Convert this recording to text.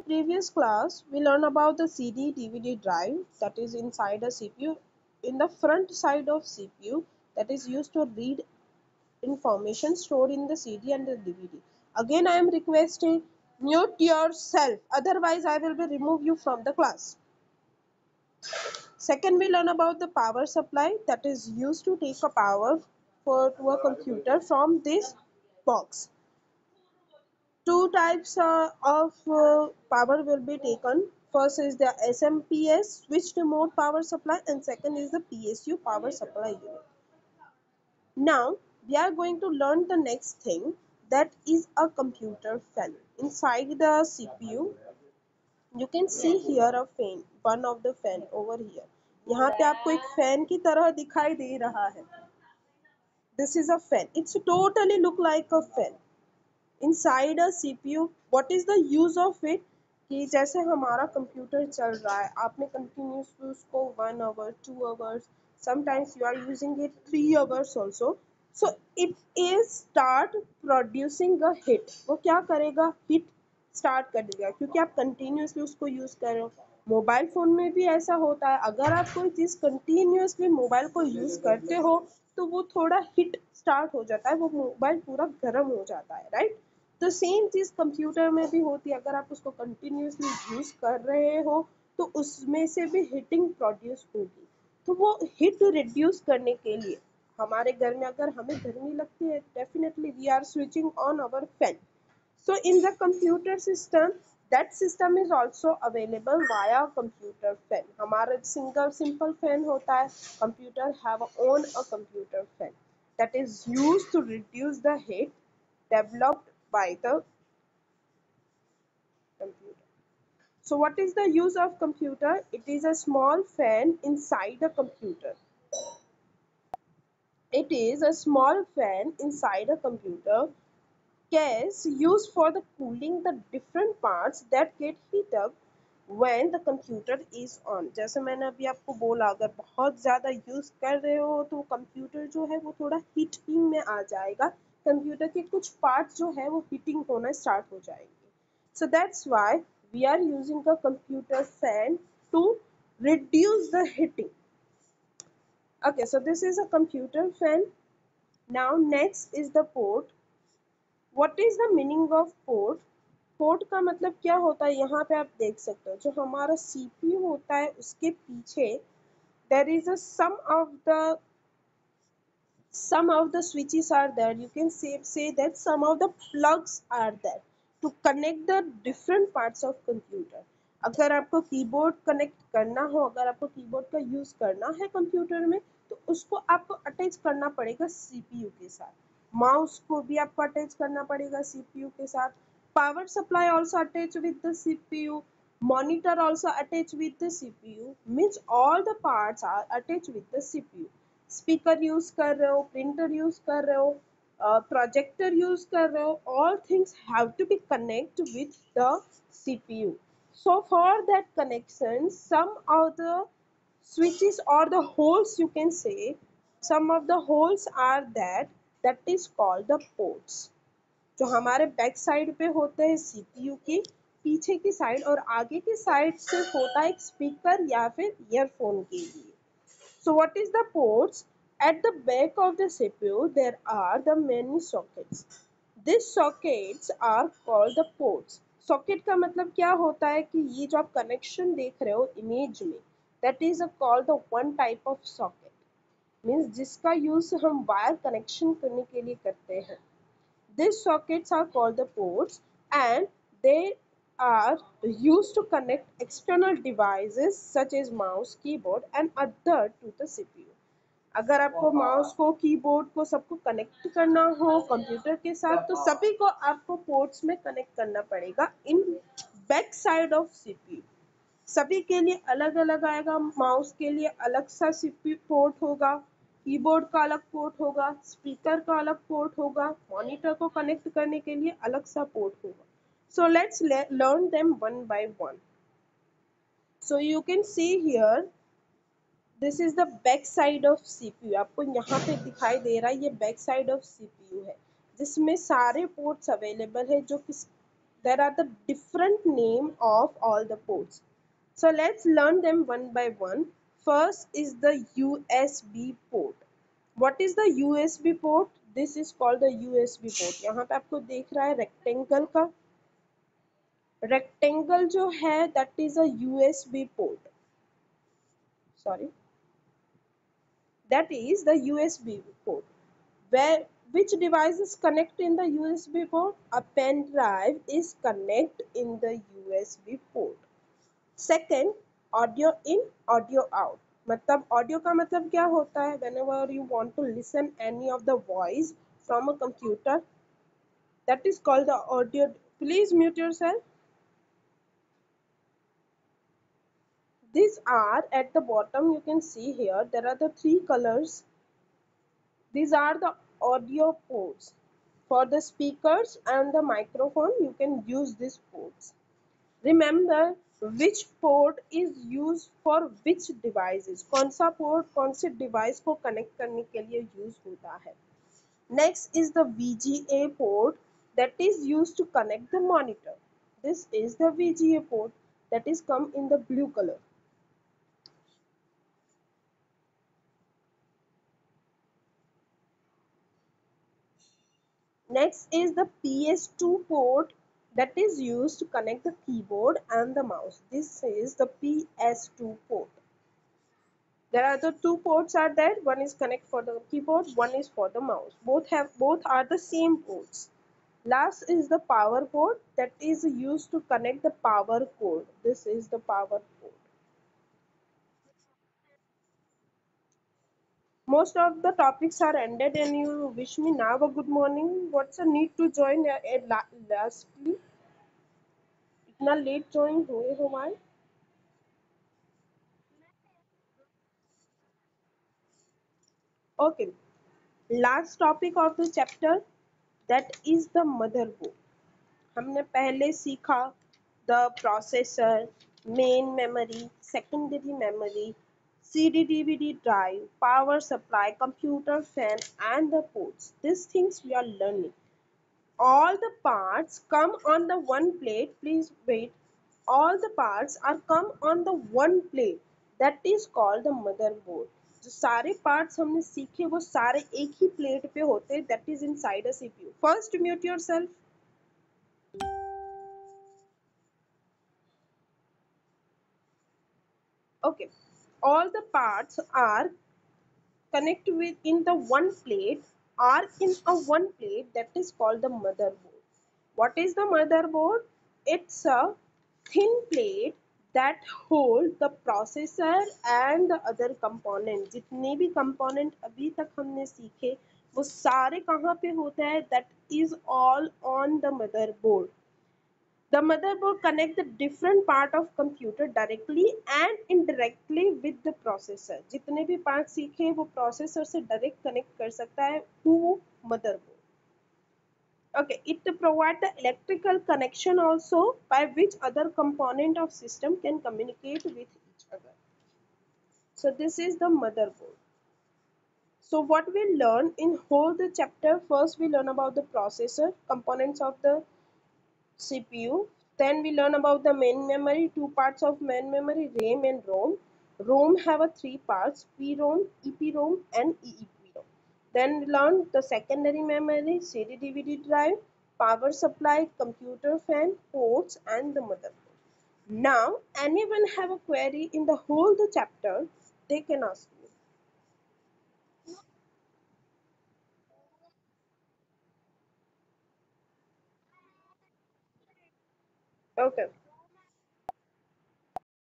the previous class, we learned about the CD DVD drive that is inside a CPU in the front side of CPU that is used to read information stored in the CD and the DVD. Again, I am requesting mute yourself otherwise I will be remove you from the class. Second, we learn about the power supply that is used to take a power for to a computer from this box two types uh, of uh, power will be taken first is the SMPS switched mode power supply and second is the PSU power supply unit now we are going to learn the next thing that is a computer fan inside the CPU you can see here a fan one of the fan over here यहाँ पे आपको एक fan की तरह दिखाई दे रहा है this is a fan it's totally look like a fan inside a CPU what is the use of it? कि जैसे हमारा कंप्यूटर चल रहा है, आपने कंटिन्यूस उसको one hour two hours sometimes you are using it three hours also. So, it is start producing a hit. वो क्या करेगा? हिट स्टार्ट कर देगा, क्योंकि आप कंटिन्यूसली उसको यूज़ कर रहे हो। मोबाइल फ़ोन में भी ऐसा होता है, अगर आप कोई चीज़ कंटिन्यूसली मोबाइल को यूज़ करते हो तो वो थोड़ा हिट स्टार्ट हो जाता है, वो मोबाइल पूरा गर्म हो जाता है राइट तो सेम चीज़ कंप्यूटर में भी होती है। अगर आप उसको कंटिन्यूसली यूज़ कर रहे हो तो उसमें से भी हीटिंग प्रोड्यूस होगी। तो वो हीट रिड्यूस करने के लिए हमारे घर में अगर हमें गर्मी लगती है definitely we are switching on our fan so in the computer system that system is also available via computer fan हमारा सिंगल सिंपल फ़ैन होता है computer have own a computer fan that is use to reduce the heat developed by the computer. So what is the use of computer? It is a small fan inside a computer. It is a small fan inside a computer case used for the cooling the different parts that get heat up when the computer is on जैसे मैंने अभी आपको बोला अगर बहुत ज़्यादा use कर रहे हो तो कंप्यूटर जो है वो थोड़ा हीटिंग में आ जाएगा कंप्यूटर के कुछ पार्ट जो है वो हीटिंग होना स्टार्ट हो जाएँगे। So that's why we are using a computer fan to reduce the heating okay, so this is a computer fan. Now next is the port. What is the meaning of port? Port का मतलब क्या होता है? यहाँ पे आप देख सकते हो, जो हमारा सीपीयू होता है, उसके पीछे there is a sum of the some of the switches are there. You can say say that some of the plugs are there to connect the different parts of computer. अगर आपको keyboard connect करना हो, अगर आपको keyboard का use करना है computer में तो उसको आपको अटैच करना पड़ेगा सीपीयू के साथ. माउस को भी आपको अटैच करना पड़ेगा सीपीयू के साथ. Power supply also attach with the CPU monitor also attach with the CPU means all the parts are attach with the CPU speaker use कर रहे हो प्रिंटर यूज़ कर रहे हो uh, प्रोजेक्टर यूज़ कर रहे हो all things have to be connect with the CPU so for that connection some of the switches और the holes you can say some of the holes are that that is called the ports जो हमारे back side पे होते हैं CPU के, पीछे की side और आगे की साइड से होता है स्पीकर या फिर ईयरफोन के लिए। So what is the ports? At the back of the CPU, there are the many sockets. These sockets are called the ports. Socket का मतलब क्या होता है कि ये जो आप कनेक्शन देख रहे हो इमेज में that is called the one type of socket means जिसका यूज़ हम वायर कनेक्शन करने के लिए करते हैं this sockets are called the ports and they are used to connect external devices such as mouse, keyboard and other to the CPU. अगर आपको mouse को कीबोर्ड को सबको कनेक्ट करना हो कंप्यूटर के साथ तो सभी को आपको पोर्ट्स में कनेक्ट करना पड़ेगा in back side of CPU सभी के लिए अलग अलग आएगा माउस के लिए अलग सा सीपीयू पोर्ट होगा कीबोर्ड का अलग पोर्ट होगा स्पीकर का अलग पोर्ट होगा मॉनिटर को कनेक्ट करने के लिए अलग सा पोर्ट होगा। So let's le learn them one by one. So you can see here this is the back side of CPU. आपको यहाँ पे दिखाई दे रहा है ये back side of CPU है जिसमें सारे ports available है जो किस there are the different name of all the ports so let's learn them one by one first is the usb port what is the usb port this is called the usb port यहाँ पे आपको देख रहा है rectangle का rectangle जो है that is a usb port sorry that is the usb port where which devices connect in the USB port? A pen drive is connect in the USB port. Second, audio in, audio out. मतलब audio का मतलब क्या होता है whenever you want to listen any of the voice from a computer that is called the audio please mute yourself these are at the bottom you can see here there are the three colors these are the audio ports for the speakers and the microphone you can use these ports remember which port is used for which devices कौन सा port कौन से device को connect करने के लिए use होता है next is the VGA port that is used to connect the monitor this is the VGA port that is come in the blue color Next is the PS2 port that is used to connect the keyboard and the mouse. This is the PS2 port. There are the two ports are there. One is connect for the keyboard, one is for the mouse. Both have both are the same ports. Last is the power port that is used to connect the power cord. This is the power port most of the topics are ended and you wish me now a good morning what's the need to join uh, uh, lastly इतना late join हुए हो भाई okay last topic of the chapter that is the motherboard हमने पहले सीखा the processor main memory secondary memory CD DVD drive power supply computer fan and the ports these things we are learning all the parts come on the one plate please wait all the parts are come on the one plate that is called the motherboard जो सारे parts हमने सीखे वो सारे एक ही plate पे होते हैं that is inside a CPU first mute yourself okay all the parts are connect with in the one plate or in a one plate that is called the motherboard what is the motherboard it's a thin plate that hold the processor and the other component जितने भी component अभी तक हमने सीखे वो सारे कहाँ पे होते हैं that is all on the motherboard the motherboard connect the different part of computer directly and indirectly with the processor जितने भी part सीखे वो processor से direct connect कर सकता है who motherboard okay it provide the electrical connection also by which other component of system can communicate with each other so this is the motherboard so what we learn in whole the chapter first we learn about the processor components of the cpu then we learn about the main memory two parts of main memory ram and rom rom have a three parts prom eprom and eeprom then we learn the secondary memory, CD DVD drive, power supply, computer fan, ports and the motherboard. Now anyone have a query in the whole the chapter, they can ask me. Okay.